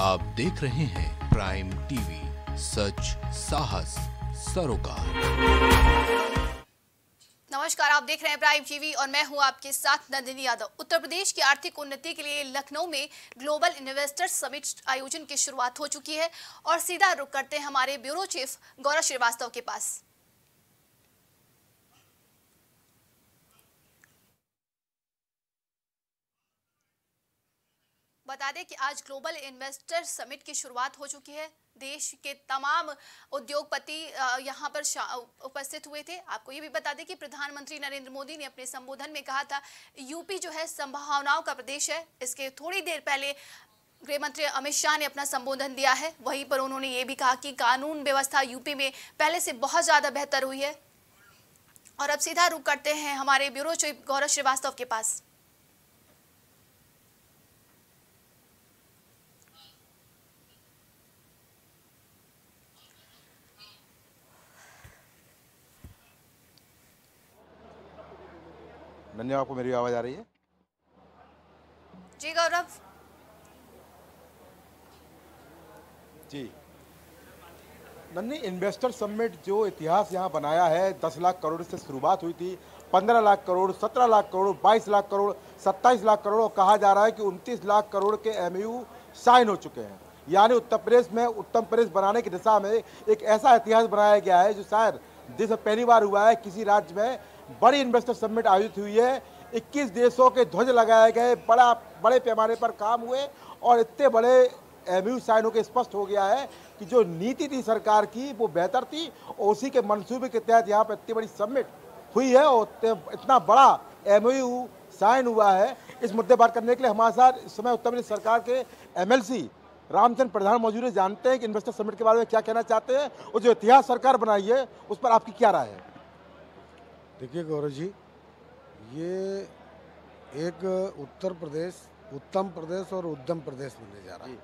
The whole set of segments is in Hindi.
आप देख रहे हैं प्राइम टीवी, सच, साहस, सरोकार। नमस्कार, आप देख रहे हैं प्राइम टीवी और मैं हूँ आपके साथ नंदिनी यादव। उत्तर प्रदेश की आर्थिक उन्नति के लिए लखनऊ में ग्लोबल इन्वेस्टर्स समिट आयोजन की शुरुआत हो चुकी है और सीधा रुक करते हैं हमारे ब्यूरो चीफ गौरव श्रीवास्तव के पास। बता दें कि आज ग्लोबल इन्वेस्टर समिट की शुरुआत हो चुकी है। देश के तमाम उद्योगपति यहाँ पर उपस्थित हुए थे। आपको ये भी बता दें कि प्रधानमंत्री नरेंद्र मोदी ने अपने संबोधन में कहा था, यूपी जो है संभावनाओं का प्रदेश है। इसके थोड़ी देर पहले गृह मंत्री अमित शाह ने अपना संबोधन दिया है। वहीं पर उन्होंने ये भी कहा कि कानून व्यवस्था यूपी में पहले से बहुत ज़्यादा बेहतर हुई है। और अब सीधा रुक करते हैं हमारे ब्यूरो चीफ गौरव श्रीवास्तव के पास। धन्यवाद आपको मेरी आवाज़ आ रही है? जी गौरव। जी। नन्नी इन्वेस्टर समिट जो इतिहास यहाँ बनाया है दस लाख करोड़ से शुरुआत हुई थी पंद्रह लाख करोड़ सत्रह लाख करोड़ बाईस लाख करोड़ सत्ताईस लाख करोड़ और कहा जा रहा है कि उनतीस लाख करोड़ के एमयू साइन हो चुके हैं। यानी उत्तर प्रदेश में उत्तम प्रदेश बनाने की दिशा में एक ऐसा इतिहास बनाया गया है जो शायद देश में पहली बार हुआ है किसी राज्य में बड़ी इन्वेस्टर समिट आयोजित हुई है। 21 देशों के ध्वज लगाए गए। बड़ा, बड़े पैमाने पर काम हुए और इतने बड़े एम साइन होकर स्पष्ट हो गया है कि जो नीति थी सरकार की, वो बेहतर थी और उसी के मंसूबे के तहत यहाँ पर इतनी बड़ी समिट हुई है और इतना बड़ा एम साइन हुआ है। इस मुद्दे बात करने के लिए हमारे साथ इस समय उत्तर प्रदेश सरकार के एमएलसी रामचंद्र प्रधान मौजूद जानते हैं कि इन्वेस्टर समिट के बारे में क्या कहना चाहते हैं और जो इतिहास सरकार बनाई है, उस पर आपकी क्या राय है? देखिए गौरव जी ये एक उत्तर प्रदेश उत्तम प्रदेश और उद्यम प्रदेश बनने जा रहा है।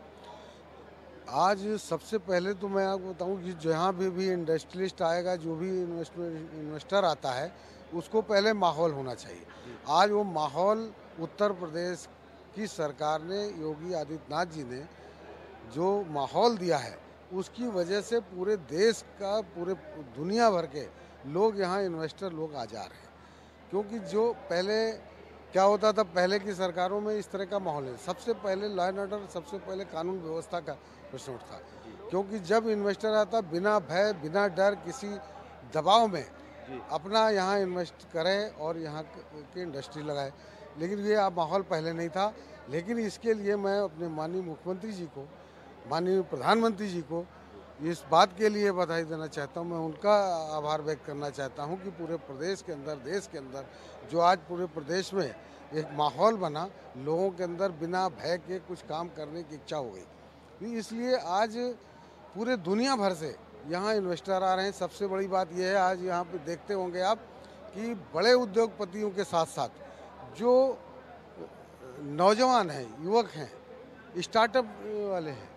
आज सबसे पहले तो मैं आपको बताऊँ कि जहाँ भी भी इंडस्ट्रियलिस्ट आएगा जो भी इन्वेस्टर आता है उसको पहले माहौल होना चाहिए। आज वो माहौल उत्तर प्रदेश की सरकार ने योगी आदित्यनाथ जी ने जो माहौल दिया है उसकी वजह से पूरे देश का पूरे दुनिया भर के लोग यहाँ इन्वेस्टर लोग आ जा रहे हैं। क्योंकि जो पहले क्या होता था पहले की सरकारों में इस तरह का माहौल है सबसे पहले लॉ एंड ऑर्डर सबसे पहले कानून व्यवस्था का प्रश्न उठता। क्योंकि जब इन्वेस्टर आता बिना भय बिना डर किसी दबाव में अपना यहाँ इन्वेस्ट करे और यहाँ की इंडस्ट्री लगाए। लेकिन ये अब माहौल पहले नहीं था। लेकिन इसके लिए मैं अपने माननीय मुख्यमंत्री जी को माननीय प्रधानमंत्री जी को इस बात के लिए बधाई देना चाहता हूँ, मैं उनका आभार व्यक्त करना चाहता हूँ कि पूरे प्रदेश के अंदर, देश के अंदर, जो आज पूरे प्रदेश में एक माहौल बना, लोगों के अंदर बिना भय के कुछ काम करने की इच्छा हो गई। इसलिए आज पूरे दुनिया भर से यहाँ इन्वेस्टर आ रहे हैं। सबसे बड़ी बात यह है, आज यहाँ पे देखते होंगे आप कि बड़े उद्योगपतियों के साथ साथ जो नौजवान हैं, युवक हैं स्टार्टअप वाले हैं,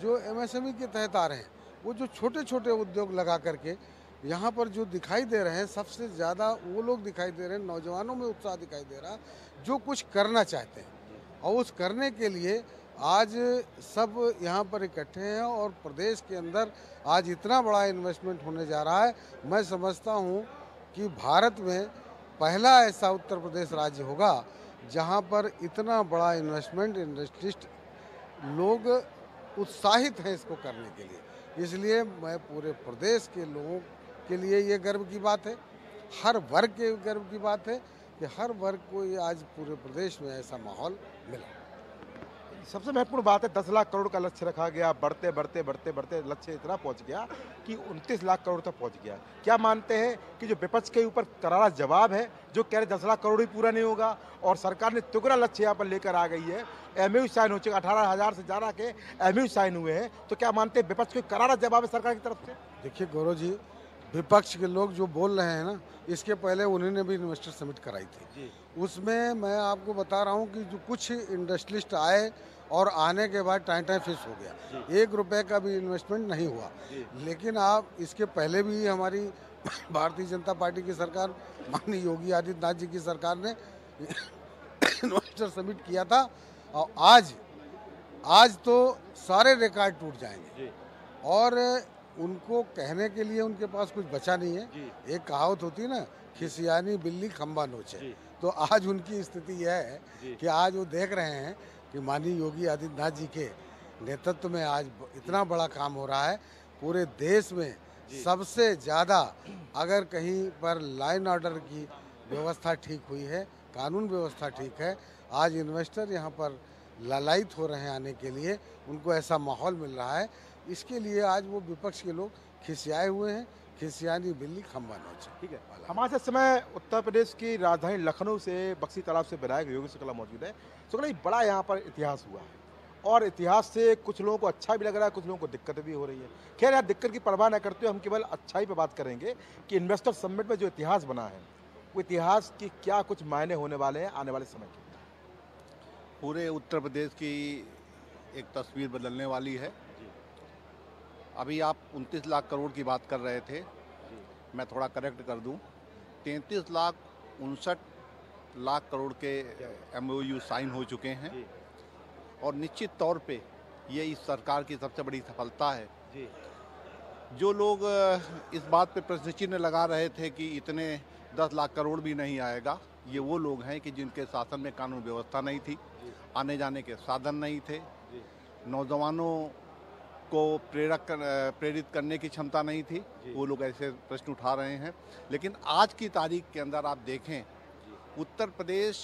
जो एमएसएमई के तहत आ रहे हैं वो जो छोटे छोटे उद्योग लगा करके यहाँ पर जो दिखाई दे रहे हैं, सबसे ज़्यादा वो लोग दिखाई दे रहे हैं, नौजवानों में उत्साह दिखाई दे रहा जो कुछ करना चाहते हैं। और उस करने के लिए आज सब यहाँ पर इकट्ठे हैं और प्रदेश के अंदर आज इतना बड़ा इन्वेस्टमेंट होने जा रहा है। मैं समझता हूँ कि भारत में पहला ऐसा उत्तर प्रदेश राज्य होगा जहाँ पर इतना बड़ा इन्वेस्टमेंट इंडस्ट्रिस्ट लोग उत्साहित हैं इसको करने के लिए। इसलिए मैं पूरे प्रदेश के लोगों के लिए ये गर्व की बात है। हर वर्ग के गर्व की बात है कि हर वर्ग को ये आज पूरे प्रदेश में ऐसा माहौल मिला। सबसे महत्वपूर्ण बात है, दस लाख करोड़ का लक्ष्य रखा गया, बढ़ते बढ़ते बढ़ते बढ़ते लक्ष्य इतना पहुँच गया कि उनतीस लाख करोड़ तक पहुँच गया। क्या मानते हैं कि जो विपक्ष के ऊपर करारा जवाब है, जो कह रहे दस लाख करोड़ ही पूरा नहीं होगा, और सरकार ने तुगरा लक्ष्य यहाँ पर लेकर आ गई है एमयू साइन हो चुका, अठारह हज़ार से ज़्यादा के एमयू साइन हुए हैं तो क्या मानते हैं विपक्ष को करारा जवाब है सरकार की तरफ़ से? देखिए गौरव जी विपक्ष के लोग जो बोल रहे हैं ना इसके पहले उन्होंने भी इन्वेस्टर समिट कराई थी। उसमें मैं आपको बता रहा हूँ कि जो कुछ इंडस्ट्रियलिस्ट आए और आने के बाद टाइम टाइम फिक्स हो गया। एक रुपए का भी इन्वेस्टमेंट नहीं हुआ। लेकिन आप इसके पहले भी हमारी भारतीय जनता पार्टी की सरकार माननीय योगी आदित्यनाथ जी की सरकार ने इन्वेस्टर समिट किया था। और आज आज तो सारे रिकॉर्ड टूट जाएँगे। और उनको कहने के लिए उनके पास कुछ बचा नहीं है। एक कहावत होती है ना खिसियानी बिल्ली खम्बा नोचे। तो आज उनकी स्थिति यह है कि आज वो देख रहे हैं कि माननीय योगी आदित्यनाथ जी के नेतृत्व में आज इतना बड़ा काम हो रहा है। पूरे देश में सबसे ज़्यादा अगर कहीं पर लाइन ऑर्डर की व्यवस्था ठीक हुई है कानून व्यवस्था ठीक है आज इन्वेस्टर यहाँ पर ललायित हो रहे हैं आने के लिए। उनको ऐसा माहौल मिल रहा है इसके लिए आज वो विपक्ष के लोग खिसियाए हुए हैं खिसियानी बिल्ली खम्बा नोचे ठीक है। हमारे साथ समय उत्तर प्रदेश की राजधानी लखनऊ से बक्सी तालाब से विधायक योगी शुक्ला मौजूद है। शुक्ला जी बड़ा यहाँ पर इतिहास हुआ है। और इतिहास से कुछ लोगों को अच्छा भी लग रहा है कुछ लोगों को दिक्कत भी हो रही है। खैर यार दिक्कत की परवाह न करते हुए हम केवल अच्छाई पे बात करेंगे कि इन्वेस्टर समिट में जो इतिहास बना है वो इतिहास की क्या कुछ मायने होने वाले हैं आने वाले समय के पूरे उत्तर प्रदेश की एक तस्वीर बदलने वाली है। अभी आप 29 लाख करोड़ की बात कर रहे थे। मैं थोड़ा करेक्ट कर दूँ। 33 लाख उनसठ लाख करोड़ के एमओयू साइन हो चुके हैं। और निश्चित तौर पे ये इस सरकार की सबसे बड़ी सफलता है। जो। लोग इस बात पे प्रश्न चिन्ह लगा रहे थे कि इतने 10 लाख करोड़ भी नहीं आएगा ये वो लोग हैं कि जिनके शासन में कानून व्यवस्था नहीं थी आने जाने के साधन नहीं थे। नौजवानों को प्रेरक कर, प्रेरित करने की क्षमता नहीं थी। वो लोग ऐसे प्रश्न उठा रहे हैं। लेकिन आज की तारीख के अंदर आप देखें उत्तर प्रदेश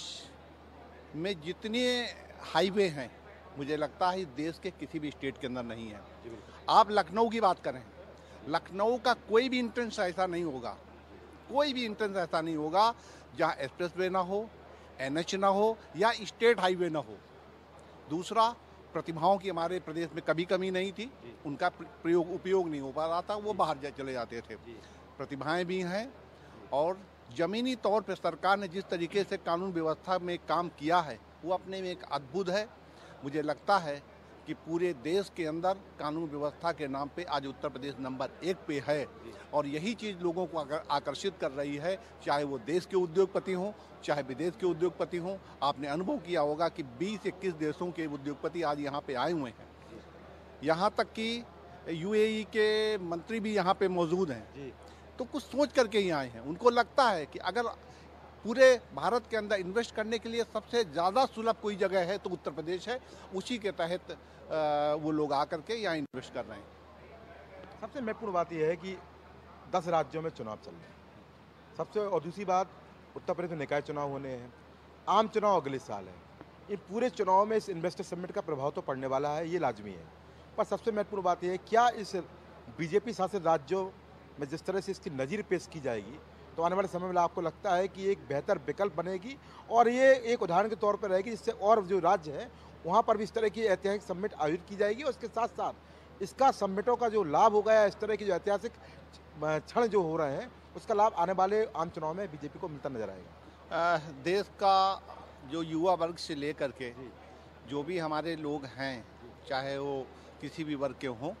में जितने हाईवे हैं मुझे लगता है देश के किसी भी स्टेट के अंदर नहीं है। आप लखनऊ की बात करें लखनऊ का कोई भी इंट्रेंस ऐसा नहीं होगा। कोई भी इंट्रेंस ऐसा नहीं होगा जहाँ एक्सप्रेस वे ना हो एनएच ना हो या स्टेट हाईवे ना हो। दूसरा प्रतिभाओं की हमारे प्रदेश में कभी कमी नहीं थी। उनका प्रयोग उपयोग नहीं हो पा रहा था वो बाहर जा चले जाते थे। प्रतिभाएँ भी हैं और जमीनी तौर पर सरकार ने जिस तरीके से कानून व्यवस्था में काम किया है वो अपने में एक अद्भुत है। मुझे लगता है कि पूरे देश के अंदर कानून व्यवस्था के नाम पे आज उत्तर प्रदेश नंबर एक पे है। और यही चीज़ लोगों को अगर आकर्षित कर रही है चाहे वो देश के उद्योगपति हों चाहे विदेश के उद्योगपति हों। आपने अनुभव किया होगा कि 20-21 देशों के उद्योगपति आज यहाँ पे आए हुए हैं। यहाँ तक कि यूएई के मंत्री भी यहाँ पे मौजूद हैं। तो कुछ सोच करके ही आए हैं। उनको लगता है कि अगर पूरे भारत के अंदर इन्वेस्ट करने के लिए सबसे ज़्यादा सुलभ कोई जगह है तो उत्तर प्रदेश है। उसी के तहत वो लोग आकर के यहाँ इन्वेस्ट कर रहे हैं। सबसे महत्वपूर्ण बात यह है कि दस राज्यों में चुनाव चल रहे हैं। सबसे और दूसरी बात, उत्तर प्रदेश में निकाय चुनाव होने हैं। आम चुनाव अगले साल है। इन पूरे चुनाव में इस इन्वेस्टर समिट का प्रभाव तो पड़ने वाला है, ये लाजमी है। पर सबसे महत्वपूर्ण बात यह है, क्या इस बीजेपी शासित राज्यों में जिस तरह से इसकी नज़ीर पेश की जाएगी तो आने वाले समय में आपको लगता है कि एक बेहतर विकल्प बनेगी और ये एक उदाहरण के तौर पर रहेगी जिससे और जो राज्य हैं, वहाँ पर भी इस तरह की ऐतिहासिक समिट आयोजित की जाएगी और इसके साथ साथ इसका समिटों का जो लाभ होगा या इस तरह की जो ऐतिहासिक क्षण जो हो रहे हैं, उसका लाभ आने वाले आम चुनाव में बीजेपी को मिलता नज़र आएगा। देश का जो युवा वर्ग से लेकर के जो भी हमारे लोग हैं, चाहे वो किसी भी वर्ग के हों,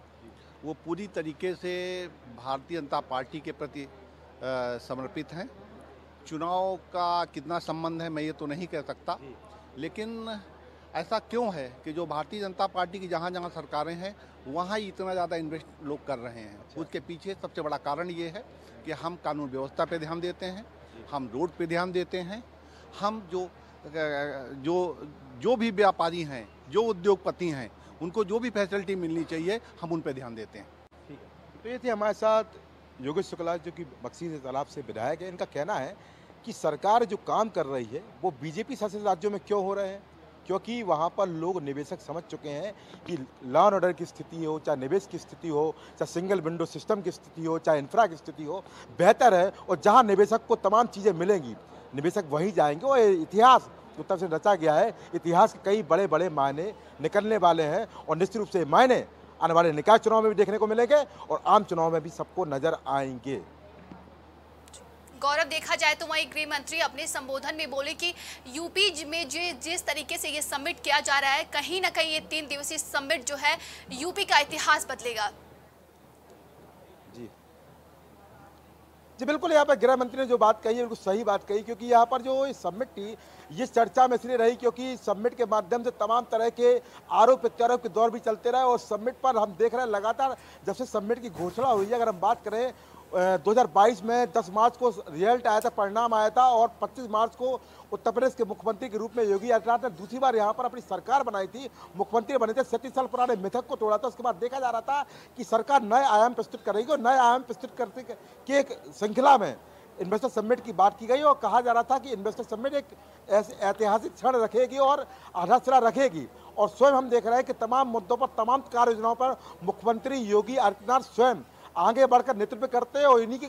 वो पूरी तरीके से भारतीय जनता पार्टी के प्रति समर्पित हैं। चुनाव का कितना संबंध है मैं ये तो नहीं कह सकता। लेकिन ऐसा क्यों है कि जो भारतीय जनता पार्टी की जहाँ जहाँ सरकारें हैं वहाँ ही इतना ज़्यादा इन्वेस्ट लोग कर रहे हैं। उसके पीछे सबसे बड़ा कारण ये है कि हम कानून व्यवस्था पे ध्यान देते हैं हम रोड पे ध्यान देते हैं हम जो जो जो भी व्यापारी हैं जो उद्योगपति हैं उनको जो भी फैसिलिटी मिलनी चाहिए हम उन पर ध्यान देते हैं। ठीक है। तो ये थे हमारे साथ योगेश शुक्ला जो कि बक्सी तालाब से विधायक है। इनका कहना है कि सरकार जो काम कर रही है, वो बीजेपी शासित राज्यों में क्यों हो रहे हैं? क्योंकि वहाँ पर लोग निवेशक समझ चुके हैं कि लॉ एंड ऑर्डर की स्थिति हो, चाहे निवेश की स्थिति हो, चाहे सिंगल विंडो सिस्टम की स्थिति हो, चाहे इंफ्रा की स्थिति हो, बेहतर है और जहाँ निवेशक को तमाम चीज़ें मिलेंगी, निवेशक वहीं जाएँगे। और इतिहास जो से रचा गया है, इतिहास के कई बड़े बड़े मायने निकलने वाले हैं और निश्चित रूप से मायने आने वाले निकाय चुनाव में भी देखने को मिलेंगे और आम चुनाव में भी सबको नज़र आएँगे। गौरव देखा जाए तो वहीं गृह मंत्री अपने संबोधन में बोले कि यूपी में जो जिस तरीके से ये समिट किया जा रहा है कहीं ना कहीं ये तीन दिवसीय समिट जो है यूपी का इतिहास बदलेगा। जी। जी बिल्कुल यहाँ पर गृह मंत्री ने जो बात कही है बिल्कुल सही बात कही क्योंकि यहाँ पर जो सबमिट थी ये चर्चा में इसलिए रही क्योंकि सबमिट के माध्यम से तमाम तरह के आरोप प्रत्यारोप के दौर भी चलते रहे और सबमिट पर हम देख रहे हैं लगातार जब से सबमिट की घोषणा हुई है, अगर हम बात करें 2022 में 10 मार्च को रिज़ल्ट आया था, परिणाम आया था और 25 मार्च को उत्तर प्रदेश के मुख्यमंत्री के रूप में योगी आदित्यनाथ ने दूसरी बार यहाँ पर अपनी सरकार बनाई थी। मुख्यमंत्री बने थे सैंतीस साल पुराने मिथक को तोड़ा था। उसके बाद देखा जा रहा था कि सरकार नए आयाम प्रस्तुत करेगी और नए आयाम प्रस्तुत करते के एक श्रृंखला में इन्वेस्टर समिट की बात की गई और कहा जा रहा था कि इन्वेस्टर समिट एक ऐसे, ऐतिहासिक क्षण रखेगी और आधारशिला रखेगी। और स्वयं हम देख रहे हैं कि तमाम मुद्दों पर, तमाम कार्य योजनाओं पर मुख्यमंत्री योगी आदित्यनाथ स्वयं आगे बढ़कर नेतृत्व करते हैं और इन्हीं की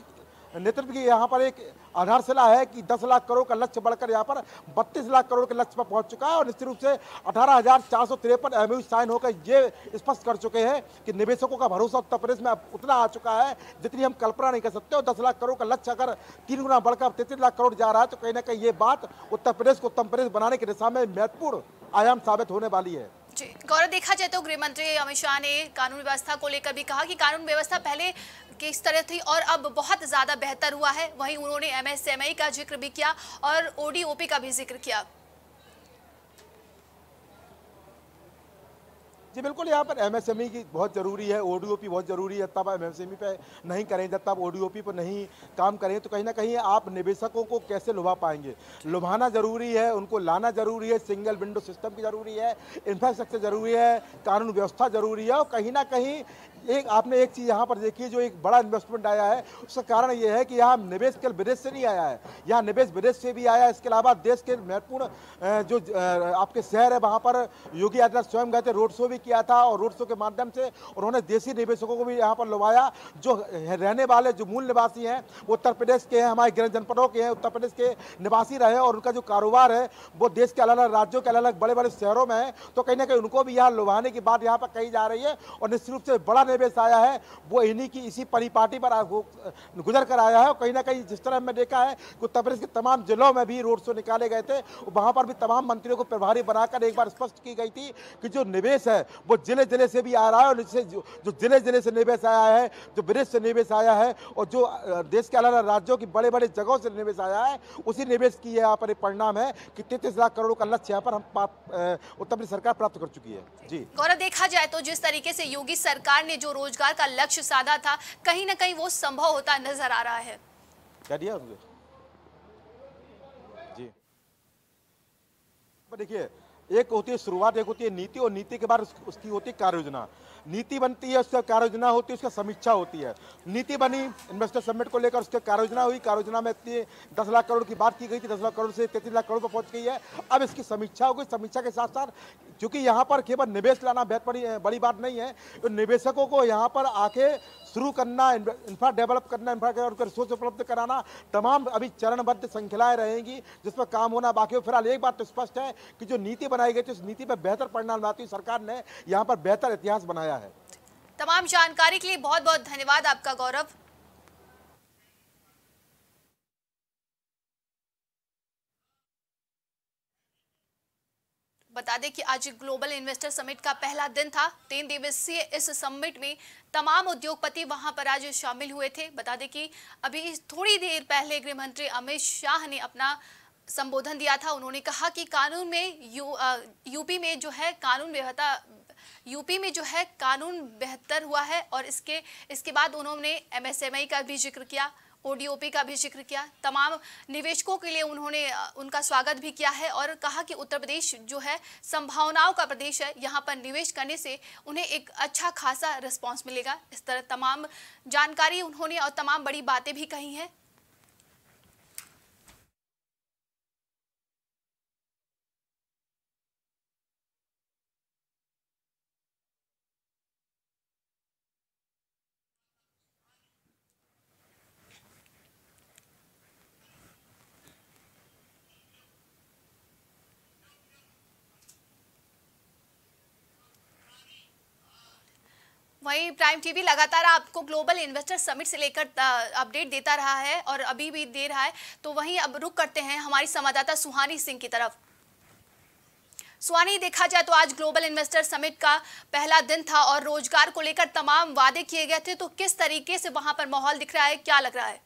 नेतृत्व की यहाँ पर एक आधारशिला है कि 10 लाख करोड़ का लक्ष्य बढ़कर यहाँ पर 32 लाख करोड़ के लक्ष्य पर पहुँच चुका है और निश्चित रूप से अठारह हज़ार चार सौ तिरपन एम साइन होकर ये स्पष्ट कर चुके हैं कि निवेशकों का भरोसा उत्तर प्रदेश में अब उतना आ चुका है जितनी हम कल्पना नहीं कर सकते। और दस लाख करोड़ का लक्ष्य अगर तीन गुना बढ़कर तैतीस लाख करोड़ जा रहा है तो कहीं ना कहीं ये बात उत्तर प्रदेश को उत्तम प्रदेश बनाने की दिशा में महत्वपूर्ण आयाम साबित होने वाली है। जी, गौरव, देखा जाए तो गृह मंत्री अमित शाह ने कानून व्यवस्था को लेकर भी कहा कि कानून व्यवस्था पहले किस तरह थी और अब बहुत ज़्यादा बेहतर हुआ है। वहीं उन्होंने एमएसएमई का ज़िक्र भी किया और ओडीओपी का भी ज़िक्र किया। जी, बिल्कुल, यहाँ पर एमएसएमई की बहुत ज़रूरी है ओडीओपी बहुत ज़रूरी है। तब एमएसएमई पे नहीं करें, जब तब ओडीओपी पर नहीं काम करें तो कहीं ना कहीं आप निवेशकों को कैसे लुभा पाएँगे? लुभाना ज़रूरी है, उनको लाना ज़रूरी है, सिंगल विंडो सिस्टम की ज़रूरी है इंफ्रास्ट्रक्चर ज़रूरी है, कानून व्यवस्था ज़रूरी है, और कहीं ना कहीं एक आपने एक चीज़ यहाँ पर देखी जो एक बड़ा इन्वेस्टमेंट आया है, उसका कारण यह है कि यहाँ निवेश केवल विदेश से नहीं आया है। यहाँ निवेश विदेश से भी आया है। इसके अलावा देश के महत्वपूर्ण जो आपके शहर है, वहाँ पर योगी आदित्यनाथ स्वयं गए थे, रोड शो भी किया था और रोड शो के माध्यम से उन्होंने देशी निवेशकों को भी यहाँ पर लुभाया। जो रहने वाले, जो मूल निवासी हैं, वो उत्तर प्रदेश के हैं, हमारे गृह जनपदों के हैं, उत्तर प्रदेश के निवासी रहे और उनका जो कारोबार है, वो देश के अलग अलग राज्यों के अलग अलग बड़े बड़े शहरों में है। तो कहीं ना कहीं उनको भी यहाँ लुभाने की बात यहाँ पर कही जा रही है और निश्चित रूप से बड़ा निवेश आया है, वो इन्हीं की इसी परिपाटी पर गुजर कर आया है। और कहीं ना कहीं जिस तरह हमने देखा है कि उत्तर प्रदेश के तमाम जिलों में भी रोड शो निकाले गए थे। वहाँ पर भी तमाम मंत्रियों को प्रभारी बनाकर एक बार स्पष्ट की गई थी कि जो निवेश है, वो ज़िले ज़िले से भी आ रहा है। और जिससे जो ज़िले ज़िले से निवेश आया है, जो विदेश से निवेश आया है, और जो देश के अलग राज्यों की बड़े बड़े जगहों से निवेश आया है, उसी निवेश की यहाँ पर परिणाम है कि तैतीस लाख करोड़ का लक्ष्य यहाँ पर हम उत्तर प्रदेश सरकार प्राप्त कर चुकी है। जी। गौरव, देखा जाए तो जिस तरीके से योगी सरकार ने जो रोज़गार का लक्ष्य साधा था, कहीं ना कहीं वो संभव होता नज़र आ रहा है। देखिए एक होती है शुरुआत, एक होती है नीति और नीति के बाद उसकी होती है कार्य योजना नीति बनती है, उसका कार्य योजना होती है, उसका समीक्षा होती है। नीति बनी इन्वेस्टर समिट को लेकर उसकी कार्य योजना हुई। कार्य योजना में इतनी दस लाख करोड़ की बात की गई थी, दस लाख करोड़ से तैतीस लाख करोड़ पर पहुँच गई है। अब इसकी समीक्षा होगी। समीक्षा के साथ साथ क्योंकि यहाँ पर केवल निवेश लाना बहुत बड़ी बड़ी बात नहीं है तो निवेशकों को यहाँ पर आके शुरू करना इंफ्रा डेवलप करना इंफ्रा रिसोर्स उपलब्ध कराना, तमाम अभी चरणबद्ध श्रृंखलाएँ रहेंगी जिस पर काम होना बाकी फ़िलहाल एक बात तो स्पष्ट है कि जो नीति बनाई गई थी, उस नीति पर बेहतर परिणाम लाती सरकार ने यहाँ पर बेहतर इतिहास बनाया है। तमाम जानकारी के लिए बहुत बहुत धन्यवाद आपका गौरव। बता दें कि आज ग्लोबल इन्वेस्टर समिट का पहला दिन था। तीन दिवसीय इस समिट में तमाम उद्योगपति वहाँ पर आज शामिल हुए थे। बता दें कि अभी थोड़ी देर पहले गृह मंत्री अमित शाह ने अपना संबोधन दिया था उन्होंने कहा कि कानून में यू आ, यूपी में जो है कानून व्यवस्था यूपी में जो है कानून बेहतर हुआ है और इसके इसके बाद उन्होंने एमएसएमई का भी ज़िक्र किया ओडीओपी का भी ज़िक्र किया। तमाम निवेशकों के लिए उन्होंने उनका स्वागत भी किया है और कहा कि उत्तर प्रदेश जो है संभावनाओं का प्रदेश है यहाँ पर निवेश करने से उन्हें एक अच्छा खासा रिस्पांस मिलेगा। इस तरह तमाम जानकारी उन्होंने और तमाम बड़ी बातें भी कही हैं। वहीं प्राइम टीवी लगातार आपको ग्लोबल इन्वेस्टर समिट से लेकर अपडेट देता रहा है और अभी भी दे रहा है। तो वहीं अब रुक करते हैं हमारी संवाददाता सुहानी सिंह की तरफ़। सुहानी, देखा जाए तो आज ग्लोबल इन्वेस्टर समिट का पहला दिन था और रोज़गार को लेकर तमाम वादे किए गए थे। तो किस तरीके से वहाँ पर माहौल दिख रहा है, क्या लग रहा है?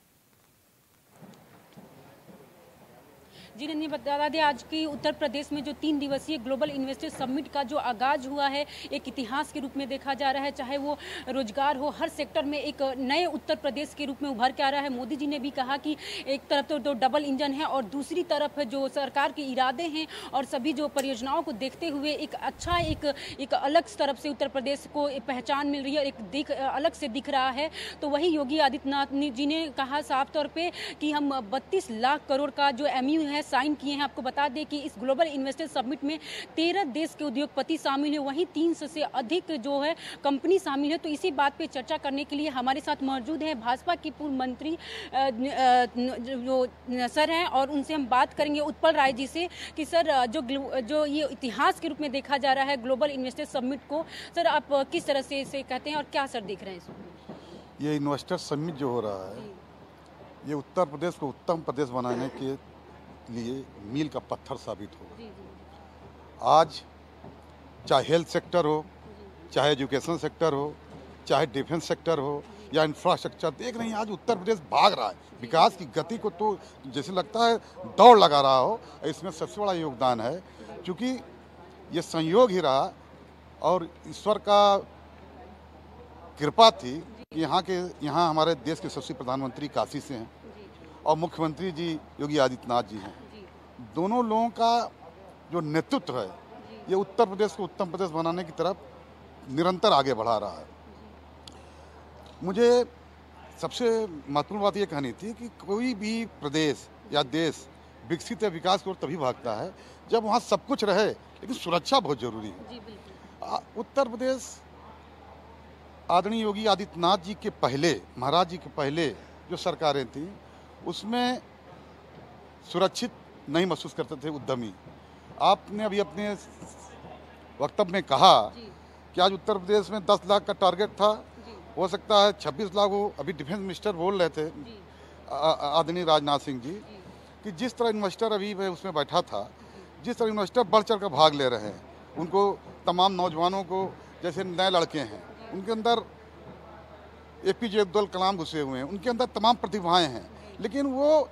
जी नंदी बता दें आज की उत्तर प्रदेश में जो तीन दिवसीय ग्लोबल इन्वेस्टर समिट का जो आगाज़ हुआ है एक इतिहास के रूप में देखा जा रहा है। चाहे वो रोज़गार हो हर सेक्टर में एक नए उत्तर प्रदेश के रूप में उभर के आ रहा है। मोदी जी ने भी कहा कि एक तरफ़ तो, दो डबल इंजन है और दूसरी तरफ़ जो सरकार के इरादे हैं और सभी जो परियोजनाओं को देखते हुए एक अच्छा एक एक अलग तरफ़ से उत्तर प्रदेश को पहचान मिल रही है एक दिख अलग से दिख रहा है। तो वही योगी आदित्यनाथ जी ने कहा साफ़ तौर पर कि हम बत्तीस लाख करोड़ का जो एमयू है साइन किए हैं आपको बता दें कि इस ग्लोबल इन्वेस्टर समिट में तेरह देश के उद्योगपति शामिल हैं। वहीं तीन सौ से अधिक जो है कंपनी शामिल है। तो इसी बात पर चर्चा करने के लिए हमारे साथ मौजूद है भाजपा के पूर्व मंत्री जो सर हैं और उनसे हम बात करेंगे उत्पल राय जी से कि सर जो जो ये इतिहास के रूप में देखा जा रहा है ग्लोबल इन्वेस्टर समिट को सर आप किस तरह से इसे कहते हैं और क्या सर देख रहे हैं इसमें ये इन्वेस्टर समिट जो हो रहा है ये उत्तर प्रदेश को उत्तम प्रदेश बनाने के लिए मील का पत्थर साबित होगा। आज चाहे हेल्थ सेक्टर हो चाहे एजुकेशन सेक्टर हो चाहे डिफेंस सेक्टर हो या इंफ्रास्ट्रक्चर देख रहे हैं आज उत्तर प्रदेश भाग रहा है। विकास की गति को तो जैसे लगता है दौड़ लगा रहा हो इसमें सबसे बड़ा योगदान है क्योंकि ये संयोग ही रहा और ईश्वर का कृपा थी कि यहाँ के यहाँ हमारे देश के सबसे प्रधानमंत्री काशी से हैं। और मुख्यमंत्री जी योगी आदित्यनाथ जी हैं। दोनों लोगों का जो नेतृत्व है ये उत्तर प्रदेश को उत्तम प्रदेश बनाने की तरफ़ निरंतर आगे बढ़ा रहा है। मुझे सबसे महत्वपूर्ण बात ये कहनी थी कि कोई भी प्रदेश या देश विकसित या विकास की ओर तभी भागता है जब वहाँ सब कुछ रहे लेकिन सुरक्षा बहुत ज़रूरी है। उत्तर प्रदेश आदरणीय योगी आदित्यनाथ जी के पहले महाराज जी के पहले जो सरकारें थी उसमें सुरक्षित नहीं महसूस करते थे उद्यमी। आपने अभी अपने वक्तव्य में कहा कि आज उत्तर प्रदेश में 10 लाख का टारगेट था। हो सकता है 26 लाख हो। अभी डिफेंस मिनिस्टर बोल रहे थे आदरणीय राजनाथ सिंह जी कि जिस तरह इन्वेस्टर अभी मैं उसमें बैठा था जिस तरह इन्वेस्टर बढ़ चढ़ कर भाग ले रहे हैं उनको तमाम नौजवानों को जैसे नए लड़के हैं उनके अंदर ए पी जे अब्दुल कलाम घुसे हुए हैं उनके अंदर तमाम प्रतिभाएँ हैं। लेकिन वो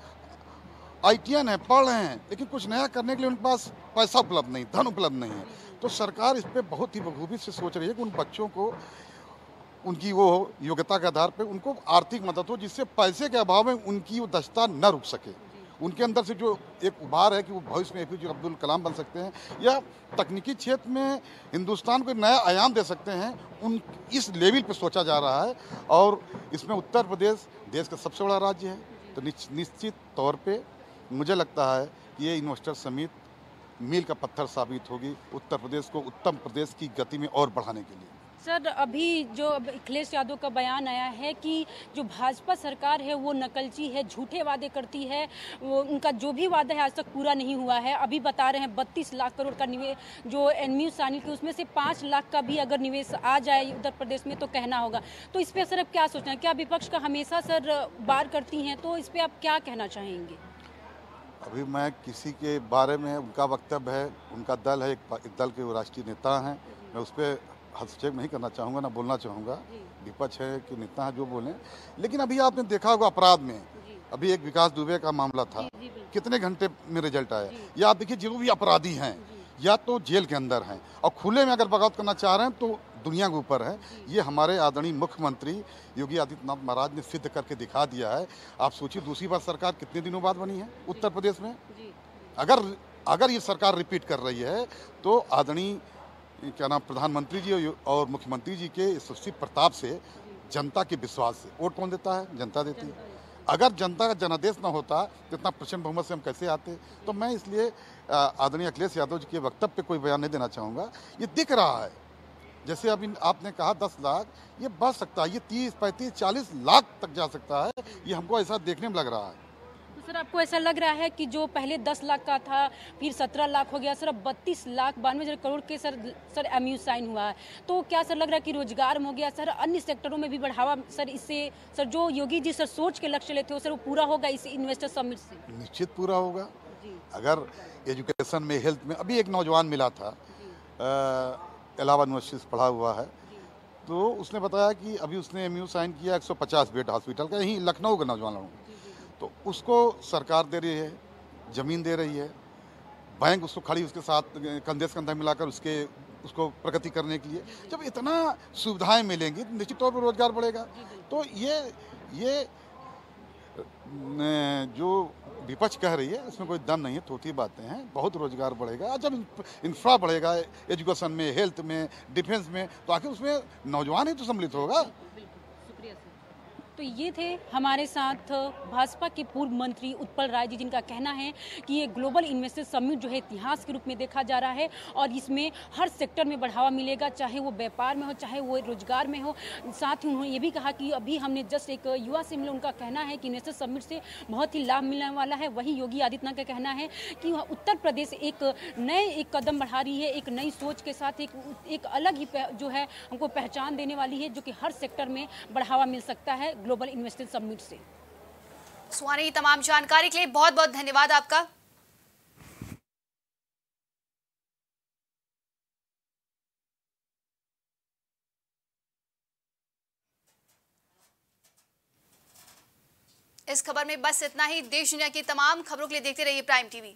आई है पढ़ रहे हैं, लेकिन कुछ नया करने के लिए उनके पास पैसा उपलब्ध नहीं, धन उपलब्ध नहीं है। तो सरकार इस पर बहुत ही बखूबी से सोच रही है कि उन बच्चों को, उनकी वो योग्यता के आधार पर उनको आर्थिक मदद हो, जिससे पैसे के अभाव में उनकी वो दक्षता न रुक सके। उनके अंदर से जो एक उभार है कि वो भविष्य में ए पी अब्दुल कलाम बन सकते हैं, या तकनीकी क्षेत्र में हिंदुस्तान को नया आयाम दे सकते हैं, उन इस लेवल पर सोचा जा रहा है। और इसमें उत्तर प्रदेश देश का सबसे बड़ा राज्य है। तो निश्चित तौर पे मुझे लगता है कि ये इन्वेस्टर समित मील का पत्थर साबित होगी उत्तर प्रदेश को उत्तम प्रदेश की गति में और बढ़ाने के लिए। सर, अभी जो अखिलेश यादव का बयान आया है कि जो भाजपा सरकार है, वो नकलची है, झूठे वादे करती है, वो उनका जो भी वादा है आज तक पूरा नहीं हुआ है। अभी बता रहे हैं बत्तीस लाख करोड़ का निवेश जो एनम्यू शामिल की, उसमें से पाँच लाख का भी अगर निवेश आ जाए उत्तर प्रदेश में तो कहना होगा। तो इस पर सर अब क्या सोचना है? क्या विपक्ष का हमेशा सर, बार करती हैं? तो इस पर आप क्या कहना चाहेंगे? अभी मैं किसी के बारे में, उनका वक्तव्य है, उनका दल है, एक दल के वो राष्ट्रीय नेता हैं, मैं उस पर हस्तक्षेप नहीं करना चाहूँगा ना बोलना चाहूँगा। विपक्ष है कि नेता है जो बोले। लेकिन अभी आपने देखा होगा अपराध में। अभी एक विकास दुबे का मामला था। कितने घंटे में रिज़ल्ट आया? या आप देखिए जो भी अपराधी हैं या तो जेल के अंदर हैं। और खुले में अगर बगावत करना चाह रहे हैं तो दुनिया के ऊपर है। ये हमारे आदरणीय मुख्यमंत्री योगी आदित्यनाथ महाराज ने सिद्ध करके दिखा दिया है। आप सोचिए दूसरी बार सरकार कितने दिनों बाद बनी है? उत्तर प्रदेश में? अगर अगर ये सरकार रिपीट कर रही है तो आदरणीय क्या नाम प्रधानमंत्री जी और मुख्यमंत्री जी के सृष्टि प्रताप से जनता के विश्वास से। वोट कौन देता है? जनता देती है। अगर जनता का जनादेश न होता तो इतना प्रचंड बहुमत से हम कैसे आते तो मैं इसलिए आदरणीय अखिलेश यादव जी के वक्तव्य पे कोई बयान नहीं देना चाहूँगा। ये दिख रहा है। जैसे अभी आपने कहा दस लाख ये बढ़ सकता है ये तीस पैंतीस चालीस लाख तक जा सकता है। ये हमको ऐसा देखने में लग रहा है। सर आपको ऐसा लग रहा है कि जो पहले दस लाख का था फिर सत्रह लाख हो गया? सर अब बत्तीस लाख बानवे हज़ार करोड़ के सर सर एमयू साइन हुआ है। तो क्या सर लग रहा है कि रोज़गार हो गया? सर अन्य सेक्टरों में भी बढ़ावा सर इससे सर जो योगी जी सर सोच के लक्ष्य लेते हो सर वो पूरा होगा इस इन्वेस्टर समिट से? निश्चित पूरा होगा। अगर एजुकेशन में हेल्थ में अभी एक नौजवान मिला था इलाहाबाद यूनिवर्सिटी से पढ़ा हुआ है। तो उसने बताया कि अभी उसने एमयू साइन किया 150 बेड हॉस्पिटल का यहीं लखनऊ का नौजवान तो उसको सरकार दे रही है ज़मीन दे रही है। बैंक उसको खड़ी उसके साथ कंधे से कंधा मिलाकर उसके उसको प्रगति करने के लिए जब इतना सुविधाएँ मिलेंगी तो निश्चित तौर पर रोज़गार बढ़ेगा। तो ये ये जो विपक्ष कह रही है इसमें कोई दम नहीं है थोड़ी बातें हैं। बहुत रोज़गार बढ़ेगा। जब इंफ्रा बढ़ेगा एजुकेशन में हेल्थ में डिफेंस में तो आखिर उसमें नौजवान ही तो सम्मिलित होगा। तो ये थे हमारे साथ भाजपा के पूर्व मंत्री उत्पल राय जी, जिनका कहना है कि ये ग्लोबल इन्वेस्टर समिट जो है इतिहास के रूप में देखा जा रहा है और इसमें हर सेक्टर में बढ़ावा मिलेगा, चाहे वो व्यापार में हो, चाहे वो रोज़गार में हो। साथ ही उन्होंने ये भी कहा कि अभी हमने जस्ट एक युवा से मिले, उनका कहना है कि इन्वेस्टर समिट से बहुत ही लाभ मिलने वाला है। वहीं योगी आदित्यनाथ का कहना है कि उत्तर प्रदेश एक नए एक कदम बढ़ा रही है, एक नई सोच के साथ एक एक अलग ही जो है हमको पहचान देने वाली है, जो कि हर सेक्टर में बढ़ावा मिल सकता है। ग्लोबल इन्वेस्टर समिट से। सुहानी तमाम जानकारी के लिए बहुत बहुत धन्यवाद आपका। इस खबर में बस इतना ही। देश दुनिया की तमाम खबरों के लिए देखते रहिए प्राइम टीवी।